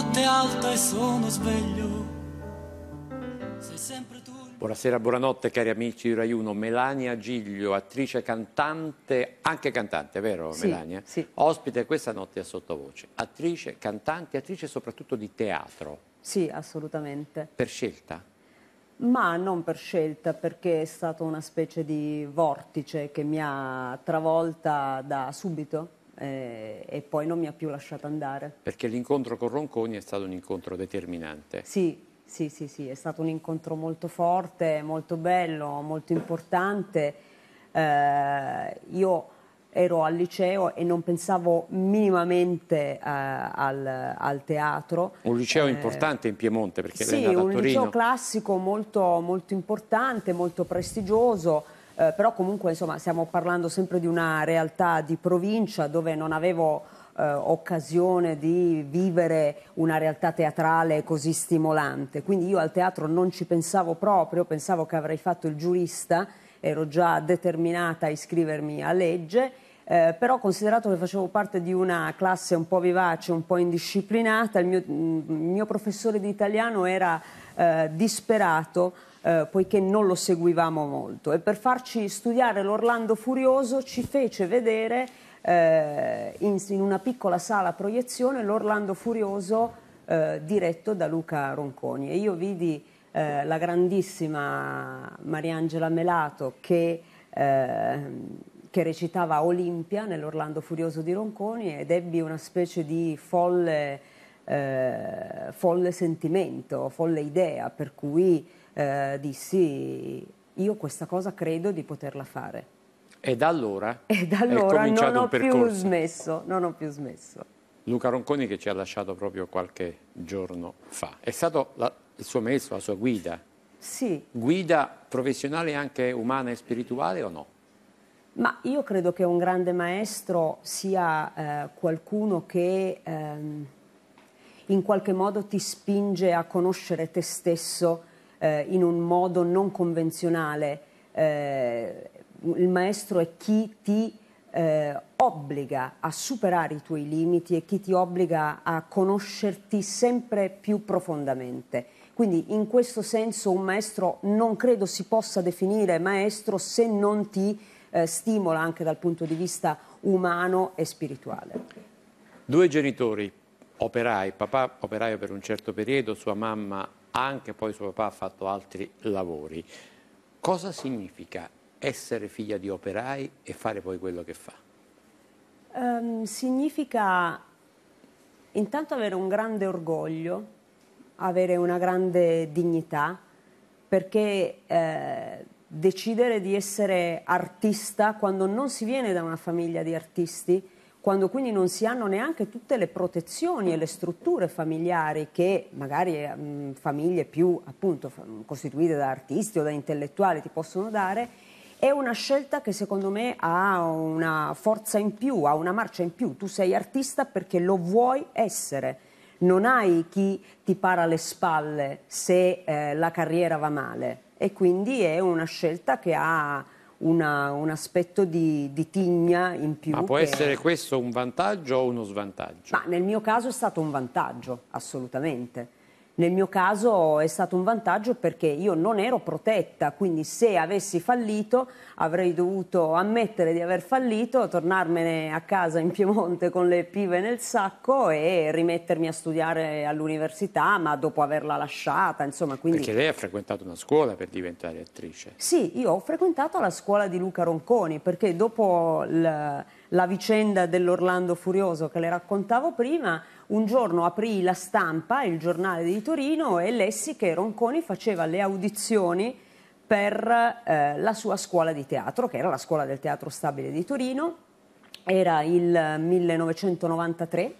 notte alta e sono sveglio. Sei sempre tu. Buonasera, buonanotte cari amici di Rai 1. Melania Giglio, attrice cantante, anche cantante, vero Sì, Melania? sì. Ospite questa notte a sottovoce. Attrice, cantante, attrice soprattutto di teatro. Sì, assolutamente. Per scelta? Ma non per scelta, perché è stato una specie di vortice che mi ha travolta da subito eh, e poi non mi ha più lasciato andare. Perché l'incontro con Ronconi è stato un incontro determinante. Sì, sì, sì, sì, è stato un incontro molto forte, molto bello, molto importante. Eh, io ero al liceo e non pensavo minimamente eh, al, al teatro. Un liceo Eh, importante in Piemonte perché lei Sì, è nata a un Torino. liceo classico molto, molto importante, molto prestigioso, eh, però comunque insomma stiamo parlando sempre di una realtà di provincia dove non avevo eh, occasione di vivere una realtà teatrale così stimolante. Quindi io al teatro non ci pensavo proprio, pensavo che avrei fatto il giurista, ero già determinata a iscrivermi a legge. Eh, però considerato che facevo parte di una classe un po' vivace, un po' indisciplinata, il mio, il mio professore di italiano era eh, disperato eh, poiché non lo seguivamo molto. E per farci studiare l'Orlando Furioso ci fece vedere eh, in, in una piccola sala proiezione l'Orlando Furioso eh, diretto da Luca Ronconi. E io vidi eh, la grandissima Mariangela Melato che eh, che recitava Olimpia nell'Orlando Furioso di Ronconi ed ebbi una specie di folle, eh, folle sentimento, folle idea, per cui eh, dissi io questa cosa credo di poterla fare. E da allora, E da è allora cominciato non ho più smesso, non ho più smesso. Luca Ronconi che ci ha lasciato proprio qualche giorno fa. È stato la- il suo maestro, la sua guida. Sì, Guida professionale anche umana e spirituale o no? Ma io credo che un grande maestro sia eh, qualcuno che ehm, in qualche modo ti spinge a conoscere te stesso eh, in un modo non convenzionale. Eh, il maestro è chi ti eh, obbliga a superare i tuoi limiti e chi ti obbliga a conoscerti sempre più profondamente. Quindi in questo senso un maestro non credo si possa definire maestro se non ti eh, stimola anche dal punto di vista umano e spirituale. Due genitori, operai, papà operaio per un certo periodo, sua mamma anche, poi suo papà ha fatto altri lavori. Cosa significa essere figlia di operai e fare poi quello che fa? Ehm, significa intanto avere un grande orgoglio, avere una grande dignità, perché eh, decidere di essere artista quando non si viene da una famiglia di artisti, quando quindi non si hanno neanche tutte le protezioni e le strutture familiari che magari mh, famiglie più appunto costituite da artisti o da intellettuali ti possono dare, è una scelta che secondo me ha una forza in più, ha una marcia in più. Tu sei artista perché lo vuoi essere. Non hai chi ti para le spalle se eh, la carriera va male. E quindi è una scelta che ha una- un aspetto di, di tigna in più. Ma può che- essere questo un vantaggio o uno svantaggio? ma nel mio caso è stato un vantaggio, assolutamente. Nel mio caso è stato un vantaggio perché io non ero protetta, quindi se avessi fallito avrei dovuto ammettere di aver fallito, tornarmene a casa in Piemonte con le pive nel sacco e rimettermi a studiare all'università, ma dopo averla lasciata, insomma, quindi... Perché lei ha frequentato una scuola per diventare attrice. Sì, io ho frequentato la scuola di Luca Ronconi perché dopo l- la vicenda dell'Orlando Furioso che le raccontavo prima, un giorno aprì la stampa, il giornale di Torino, e lessi che Ronconi faceva le audizioni per eh, la sua scuola di teatro, che era la scuola del teatro stabile di Torino, era il 1993.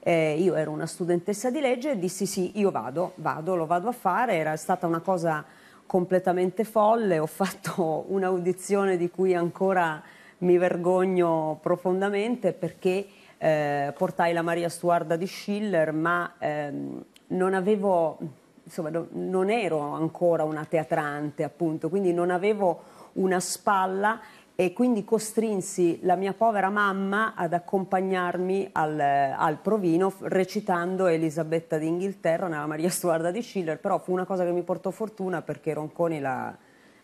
Eh, io ero una studentessa di legge e dissi sì, io vado, vado, lo vado a fare, era stata una cosa completamente folle, ho fatto un'audizione di cui ancora mi vergogno profondamente perché eh, portai la Maria Stuarda di Schiller, ma ehm, non avevo, insomma, no- non ero ancora una teatrante, appunto, quindi non avevo una spalla e quindi costrinsi la mia povera mamma ad accompagnarmi al, al provino recitando Elisabetta d'Inghilterra nella Maria Stuarda di Schiller, però fu una cosa che mi portò fortuna perché Ronconi la,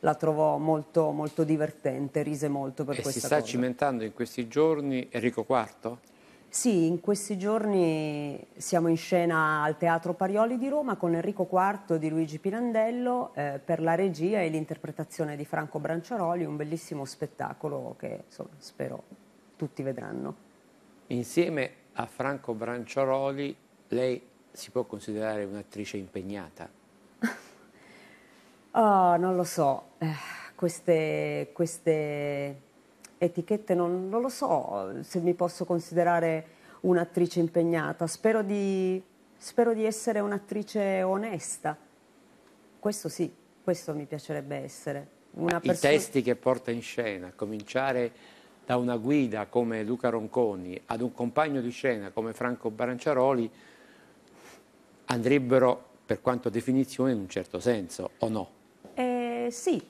la trovò molto, molto divertente, rise molto per e questa si sta cosa. cimentando in questi giorni Enrico IV? Sì, in questi giorni siamo in scena al Teatro Parioli di Roma con Enrico IV di Luigi Pirandello eh, per la regia e l'interpretazione di Franco Branciaroli, un bellissimo spettacolo che insomma, spero tutti vedranno. Insieme a Franco Branciaroli lei si può considerare un'attrice impegnata? Oh, non lo so, eh, queste, queste etichette non, non, lo so se mi posso considerare un'attrice impegnata, spero di, spero di essere un'attrice onesta, questo sì, questo mi piacerebbe essere. Una I testi che porta in scena, cominciare da una guida come Luca Ronconi ad un compagno di scena come Franco Baranciaroli andrebbero per quanto definizione in un certo senso, o no? Eh, sì,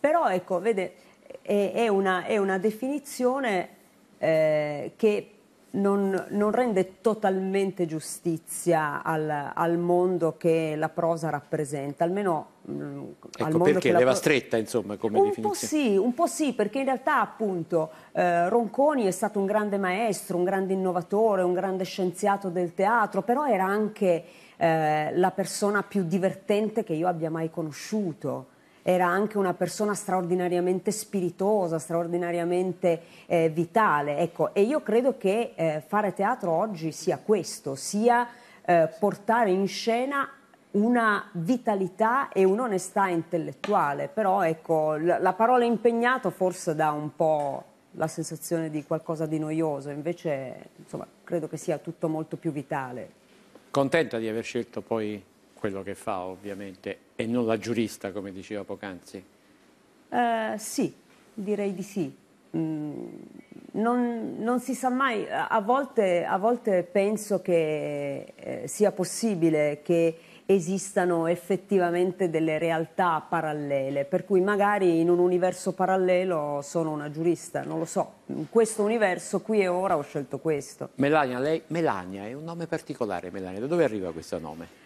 però ecco, vede, è, è, una, è una, definizione eh, che non, non, rende totalmente giustizia al, al, mondo che la prosa rappresenta, almeno mh, mm, ecco, perché leva stretta insomma come un definizione. Po sì, un po' sì, perché in realtà appunto eh, Ronconi è stato un grande maestro, un grande innovatore, un grande scienziato del teatro, però era anche eh, la persona più divertente che io abbia mai conosciuto era anche una persona straordinariamente spiritosa, straordinariamente eh, vitale. Ecco, e io credo che eh, fare teatro oggi sia questo, sia eh, portare in scena una vitalità e un'onestà intellettuale, però ecco, la, la parola impegnato forse dà un po' la sensazione di qualcosa di noioso, invece insomma, credo che sia tutto molto più vitale. Contenta di aver scelto poi quello che fa ovviamente e non la giurista come diceva poc'anzi? Eh, sì, direi di sì. Mm, non, non, si sa mai, a volte, a volte penso che eh, sia possibile che esistano effettivamente delle realtà parallele, per cui magari in un universo parallelo sono una giurista, non lo so, in questo universo qui e ora ho scelto questo. Melania, lei, Melania è un nome particolare, Melania, da dove arriva questo nome?